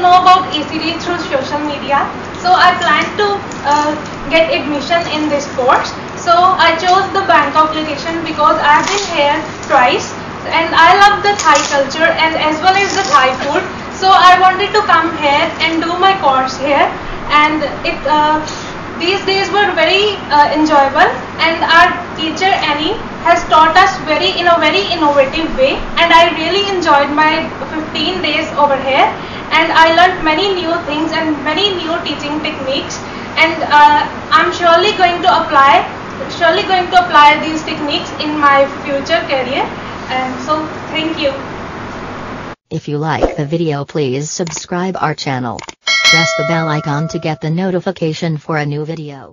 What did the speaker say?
know about ACT through social media, so I plan to uh, get admission in this course. So I chose the Bangkok location because I've been here twice and I love the Thai culture and as well as the Thai food. So I wanted to come here and do my course here and it uh, these days were very uh, enjoyable and our teacher Annie has taught us very in a very innovative way and I really enjoyed my 15 days over here and I learned many new things and many new teaching techniques and uh, I'm surely going to apply surely going to apply these techniques in my future career and so thank you If you like the video please subscribe our channel. Press the bell icon to get the notification for a new video.